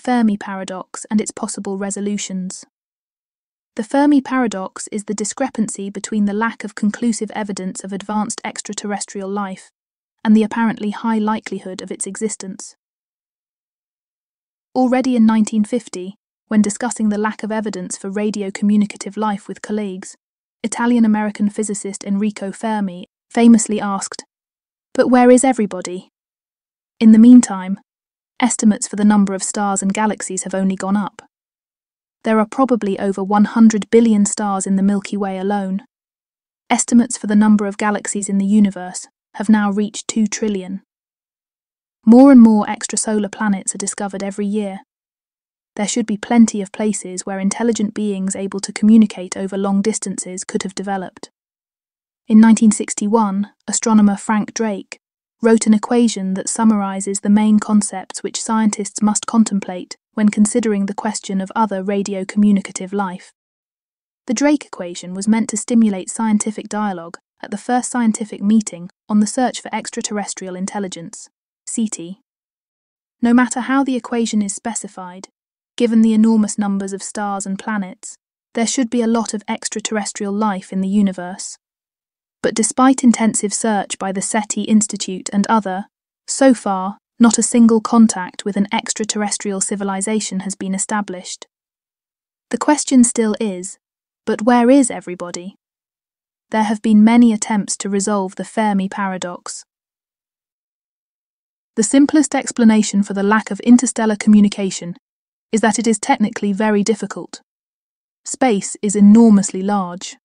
Fermi paradox and its possible resolutions. The Fermi paradox is the discrepancy between the lack of conclusive evidence of advanced extraterrestrial life and the apparently high likelihood of its existence. Already in 1950, when discussing the lack of evidence for radio communicative life with colleagues, Italian American physicist Enrico Fermi famously asked, But where is everybody? In the meantime, estimates for the number of stars and galaxies have only gone up. There are probably over 100 billion stars in the Milky Way alone. Estimates for the number of galaxies in the universe have now reached 2 trillion. More and more extrasolar planets are discovered every year. There should be plenty of places where intelligent beings able to communicate over long distances could have developed. In 1961, astronomer Frank Drake wrote an equation that summarizes the main concepts which scientists must contemplate when considering the question of other radio communicative life. The Drake equation was meant to stimulate scientific dialogue at the first scientific meeting on the search for extraterrestrial intelligence, SETI. No matter how the equation is specified, given the enormous numbers of stars and planets, there should be a lot of extraterrestrial life in the universe. But despite intensive search by the SETI Institute and other, so far, not a single contact with an extraterrestrial civilization has been established. The question still is but where is everybody? There have been many attempts to resolve the Fermi paradox. The simplest explanation for the lack of interstellar communication is that it is technically very difficult. Space is enormously large.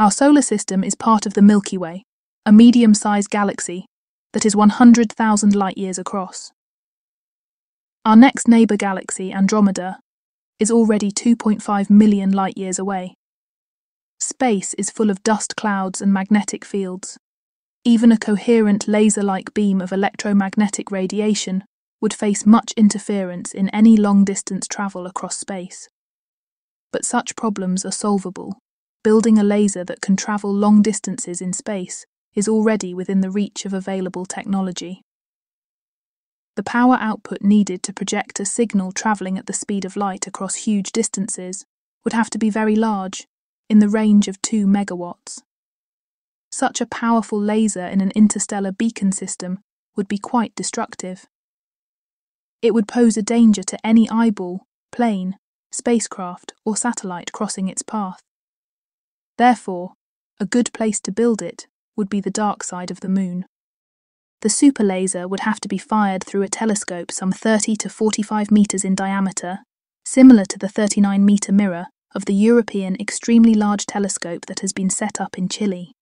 Our solar system is part of the Milky Way, a medium sized galaxy that is 100,000 light years across. Our next neighbour galaxy, Andromeda, is already 2.5 million light years away. Space is full of dust clouds and magnetic fields. Even a coherent laser like beam of electromagnetic radiation would face much interference in any long distance travel across space. But such problems are solvable building a laser that can travel long distances in space is already within the reach of available technology. The power output needed to project a signal travelling at the speed of light across huge distances would have to be very large, in the range of 2 megawatts. Such a powerful laser in an interstellar beacon system would be quite destructive. It would pose a danger to any eyeball, plane, spacecraft, or satellite crossing its path. Therefore, a good place to build it would be the dark side of the moon. The super laser would have to be fired through a telescope some 30 to 45 metres in diameter, similar to the 39 metre mirror of the European Extremely Large Telescope that has been set up in Chile.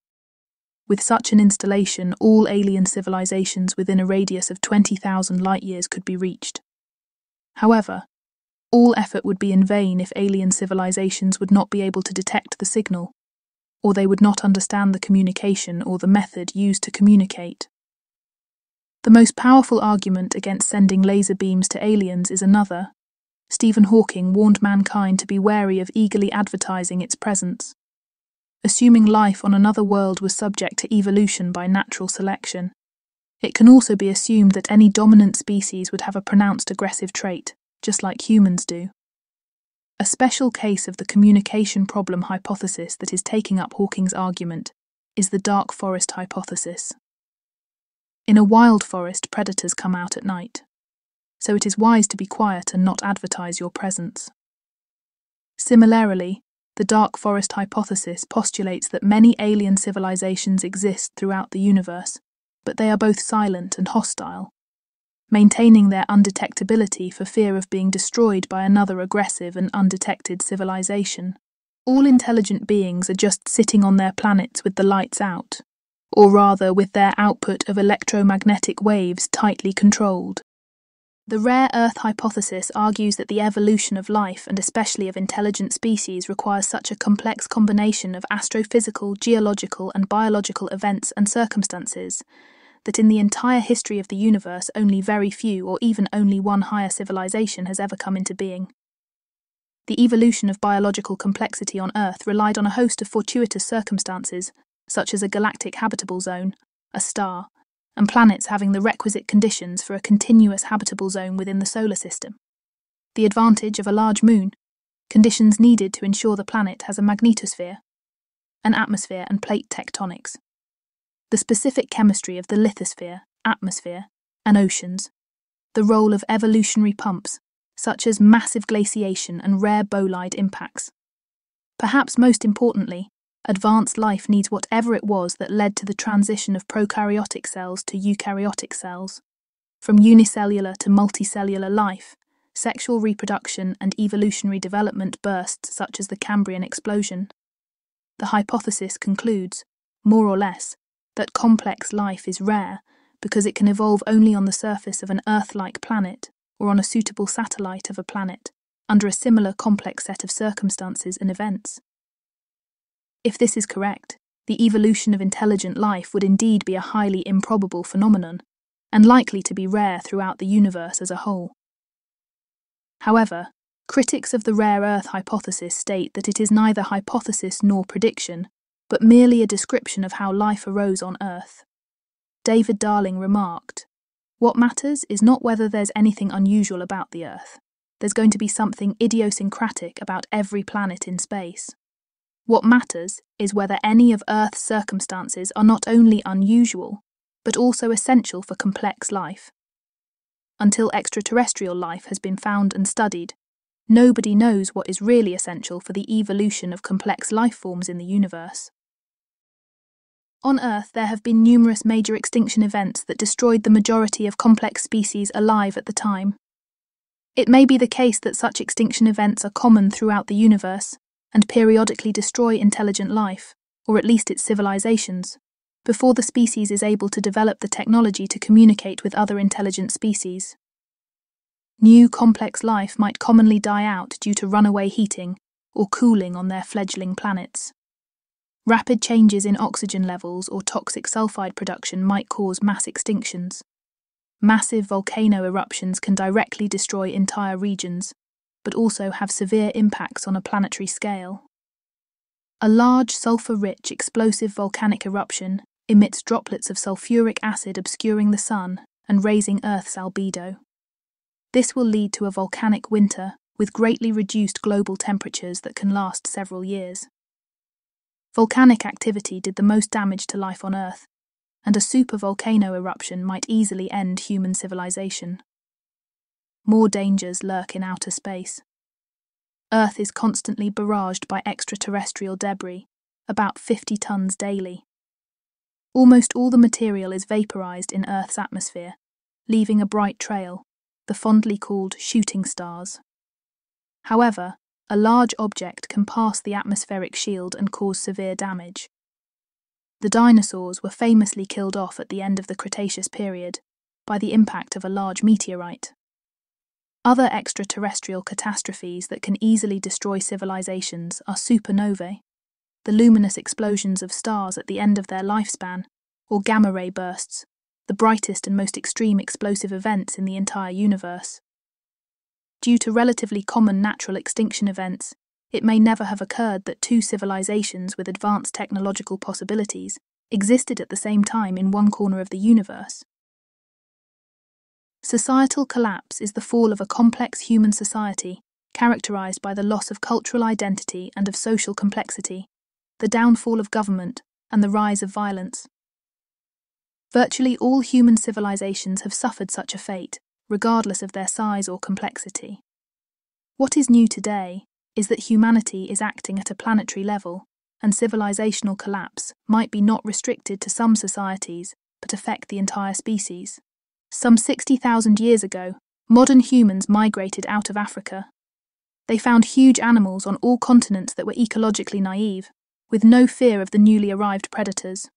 With such an installation, all alien civilizations within a radius of 20,000 light years could be reached. However, all effort would be in vain if alien civilizations would not be able to detect the signal or they would not understand the communication or the method used to communicate. The most powerful argument against sending laser beams to aliens is another. Stephen Hawking warned mankind to be wary of eagerly advertising its presence. Assuming life on another world was subject to evolution by natural selection, it can also be assumed that any dominant species would have a pronounced aggressive trait, just like humans do. A special case of the communication problem hypothesis that is taking up Hawking's argument is the dark forest hypothesis. In a wild forest, predators come out at night, so it is wise to be quiet and not advertise your presence. Similarly, the dark forest hypothesis postulates that many alien civilizations exist throughout the universe, but they are both silent and hostile, maintaining their undetectability for fear of being destroyed by another aggressive and undetected civilization. All intelligent beings are just sitting on their planets with the lights out, or rather with their output of electromagnetic waves tightly controlled. The rare Earth hypothesis argues that the evolution of life, and especially of intelligent species, requires such a complex combination of astrophysical, geological, and biological events and circumstances that in the entire history of the universe only very few or even only one higher civilization has ever come into being. The evolution of biological complexity on Earth relied on a host of fortuitous circumstances, such as a galactic habitable zone, a star, and planets having the requisite conditions for a continuous habitable zone within the solar system. the advantage of a large moon, conditions needed to ensure the planet has a magnetosphere, an atmosphere and plate tectonics, the specific chemistry of the lithosphere, atmosphere, and oceans, the role of evolutionary pumps, such as massive glaciation and rare bolide impacts. Perhaps most importantly, advanced life needs whatever it was that led to the transition of prokaryotic cells to eukaryotic cells. From unicellular to multicellular life, sexual reproduction and evolutionary development bursts such as the Cambrian explosion. The hypothesis concludes, more or less, that complex life is rare because it can evolve only on the surface of an Earth like planet or on a suitable satellite of a planet under a similar complex set of circumstances and events. If this is correct, the evolution of intelligent life would indeed be a highly improbable phenomenon, and likely to be rare throughout the universe as a whole. However, critics of the rare Earth hypothesis state that it is neither hypothesis nor prediction, but merely a description of how life arose on Earth. David Darling remarked, What matters is not whether there's anything unusual about the Earth. There's going to be something idiosyncratic about every planet in space. What matters is whether any of Earth's circumstances are not only unusual, but also essential for complex life. Until extraterrestrial life has been found and studied, nobody knows what is really essential for the evolution of complex life forms in the universe. On Earth, there have been numerous major extinction events that destroyed the majority of complex species alive at the time. It may be the case that such extinction events are common throughout the universe, and periodically destroy intelligent life, or at least its civilizations, before the species is able to develop the technology to communicate with other intelligent species. New complex life might commonly die out due to runaway heating or cooling on their fledgling planets. Rapid changes in oxygen levels or toxic sulfide production might cause mass extinctions. Massive volcano eruptions can directly destroy entire regions, but also have severe impacts on a planetary scale. A large sulfur rich explosive volcanic eruption emits droplets of sulfuric acid obscuring the sun and raising Earth's albedo. This will lead to a volcanic winter with greatly reduced global temperatures that can last several years. Volcanic activity did the most damage to life on Earth, and a supervolcano eruption might easily end human civilization more dangers lurk in outer space. Earth is constantly barraged by extraterrestrial debris, about 50 tons daily. Almost all the material is vaporized in Earth's atmosphere, leaving a bright trail, the fondly called shooting stars. However, a large object can pass the atmospheric shield and cause severe damage. The dinosaurs were famously killed off at the end of the Cretaceous period by the impact of a large meteorite. Other extraterrestrial catastrophes that can easily destroy civilizations are supernovae, the luminous explosions of stars at the end of their lifespan, or gamma ray bursts, the brightest and most extreme explosive events in the entire universe. Due to relatively common natural extinction events, it may never have occurred that two civilizations with advanced technological possibilities existed at the same time in one corner of the universe. Societal collapse is the fall of a complex human society characterized by the loss of cultural identity and of social complexity, the downfall of government, and the rise of violence. Virtually all human civilizations have suffered such a fate, regardless of their size or complexity. What is new today is that humanity is acting at a planetary level, and civilizational collapse might be not restricted to some societies, but affect the entire species. Some 60,000 years ago, modern humans migrated out of Africa. They found huge animals on all continents that were ecologically naive, with no fear of the newly arrived predators.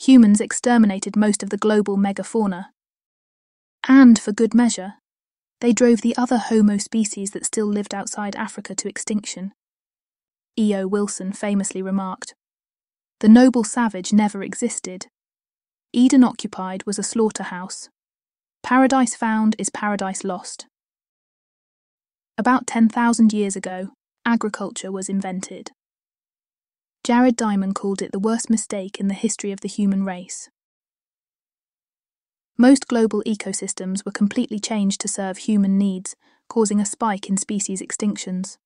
Humans exterminated most of the global megafauna. And, for good measure, they drove the other Homo species that still lived outside Africa to extinction. E.O. Wilson famously remarked The noble savage never existed. Eden occupied was a slaughterhouse, Paradise found is paradise lost. About 10,000 years ago, agriculture was invented. Jared Diamond called it the worst mistake in the history of the human race. Most global ecosystems were completely changed to serve human needs, causing a spike in species extinctions.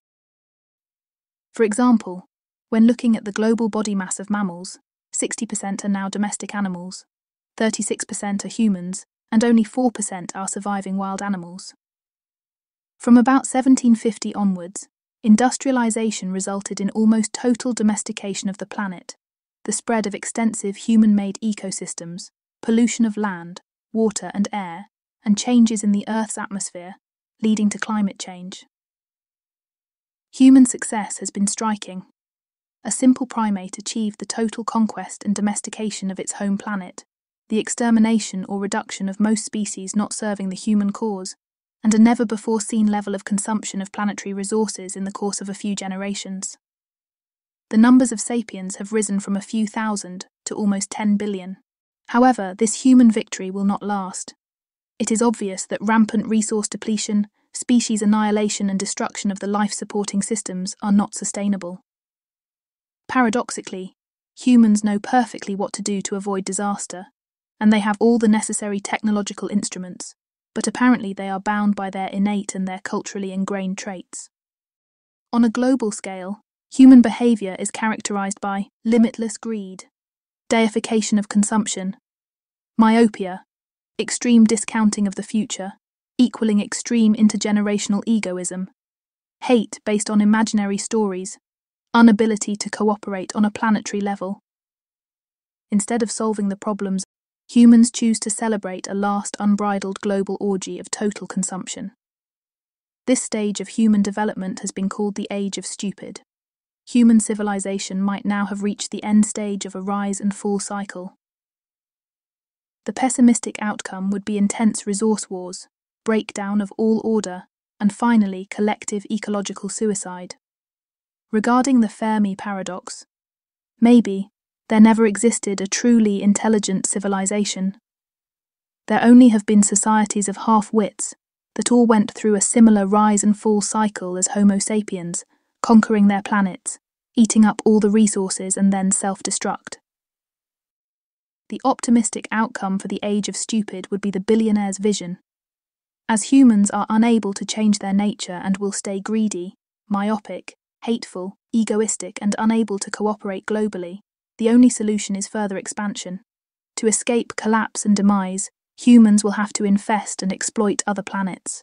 For example, when looking at the global body mass of mammals, 60% are now domestic animals, 36% are humans, and only 4% are surviving wild animals. From about 1750 onwards, industrialization resulted in almost total domestication of the planet, the spread of extensive human made ecosystems, pollution of land, water, and air, and changes in the Earth's atmosphere, leading to climate change. Human success has been striking. A simple primate achieved the total conquest and domestication of its home planet, the extermination or reduction of most species not serving the human cause, and a never before seen level of consumption of planetary resources in the course of a few generations. The numbers of sapiens have risen from a few thousand to almost 10 billion. However, this human victory will not last. It is obvious that rampant resource depletion, species annihilation, and destruction of the life supporting systems are not sustainable. Paradoxically, humans know perfectly what to do to avoid disaster, and they have all the necessary technological instruments, but apparently they are bound by their innate and their culturally ingrained traits. On a global scale, human behaviour is characterised by limitless greed, deification of consumption, myopia, extreme discounting of the future, equaling extreme intergenerational egoism, hate based on imaginary stories, inability to cooperate on a planetary level. Instead of solving the problems, humans choose to celebrate a last unbridled global orgy of total consumption. This stage of human development has been called the Age of Stupid. Human civilization might now have reached the end stage of a rise and fall cycle. The pessimistic outcome would be intense resource wars, breakdown of all order, and finally collective ecological suicide. Regarding the Fermi paradox, maybe there never existed a truly intelligent civilization. There only have been societies of half wits that all went through a similar rise and fall cycle as Homo sapiens, conquering their planets, eating up all the resources, and then self destruct. The optimistic outcome for the age of stupid would be the billionaire's vision. As humans are unable to change their nature and will stay greedy, myopic, hateful, egoistic, and unable to cooperate globally, the only solution is further expansion. To escape collapse and demise, humans will have to infest and exploit other planets.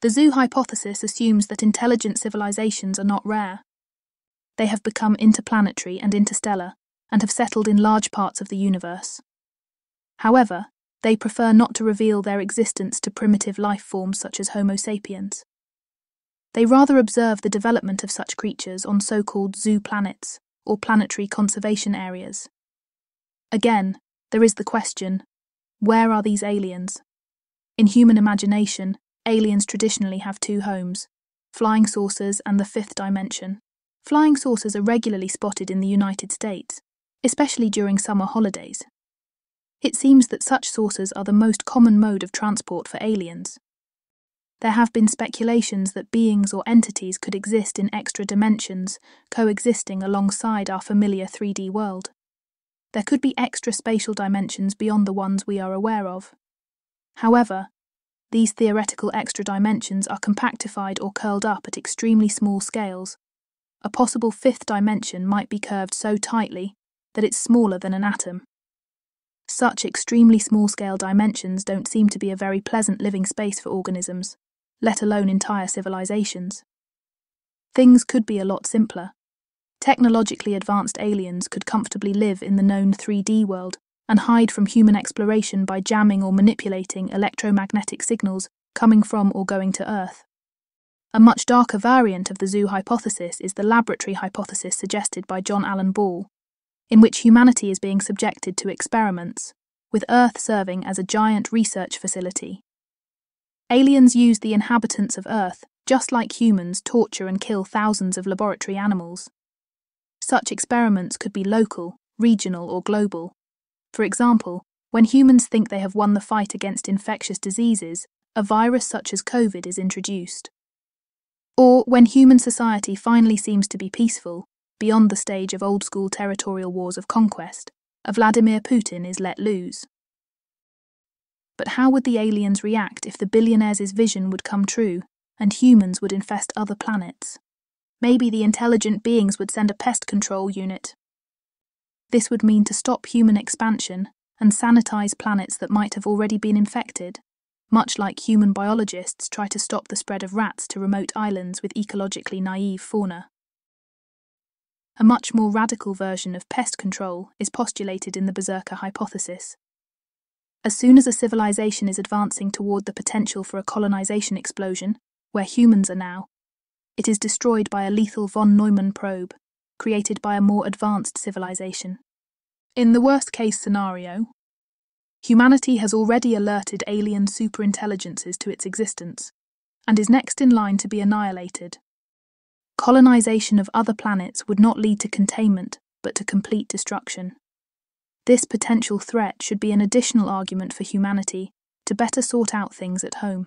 The zoo hypothesis assumes that intelligent civilizations are not rare. They have become interplanetary and interstellar, and have settled in large parts of the universe. However, they prefer not to reveal their existence to primitive life forms such as Homo sapiens. They rather observe the development of such creatures on so called zoo planets, or planetary conservation areas. Again, there is the question where are these aliens? In human imagination, aliens traditionally have two homes flying saucers and the fifth dimension. Flying saucers are regularly spotted in the United States, especially during summer holidays. It seems that such saucers are the most common mode of transport for aliens. There have been speculations that beings or entities could exist in extra dimensions, coexisting alongside our familiar 3D world. There could be extra spatial dimensions beyond the ones we are aware of. However, these theoretical extra dimensions are compactified or curled up at extremely small scales. A possible fifth dimension might be curved so tightly that it's smaller than an atom. Such extremely small scale dimensions don't seem to be a very pleasant living space for organisms let alone entire civilizations. Things could be a lot simpler. Technologically advanced aliens could comfortably live in the known 3D world and hide from human exploration by jamming or manipulating electromagnetic signals coming from or going to Earth. A much darker variant of the zoo hypothesis is the laboratory hypothesis suggested by John Allen Ball, in which humanity is being subjected to experiments, with Earth serving as a giant research facility Aliens use the inhabitants of Earth, just like humans torture and kill thousands of laboratory animals. Such experiments could be local, regional, or global. For example, when humans think they have won the fight against infectious diseases, a virus such as COVID is introduced. Or when human society finally seems to be peaceful, beyond the stage of old school territorial wars of conquest, a Vladimir Putin is let loose. But how would the aliens react if the billionaires' vision would come true and humans would infest other planets? Maybe the intelligent beings would send a pest control unit. This would mean to stop human expansion and sanitize planets that might have already been infected, much like human biologists try to stop the spread of rats to remote islands with ecologically naive fauna. A much more radical version of pest control is postulated in the Berserker hypothesis. As soon as a civilization is advancing toward the potential for a colonization explosion, where humans are now, it is destroyed by a lethal von Neumann probe, created by a more advanced civilization. In the worst case scenario, humanity has already alerted alien superintelligences to its existence and is next in line to be annihilated. Colonization of other planets would not lead to containment, but to complete destruction. This potential threat should be an additional argument for humanity to better sort out things at home.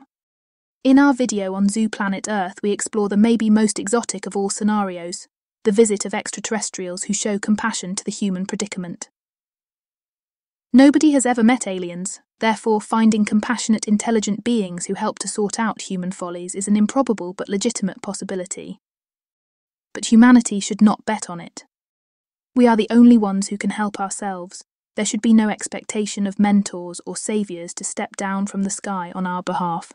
In our video on Zoo Planet Earth, we explore the maybe most exotic of all scenarios the visit of extraterrestrials who show compassion to the human predicament. Nobody has ever met aliens, therefore, finding compassionate, intelligent beings who help to sort out human follies is an improbable but legitimate possibility. But humanity should not bet on it. We are the only ones who can help ourselves. There should be no expectation of mentors or saviours to step down from the sky on our behalf.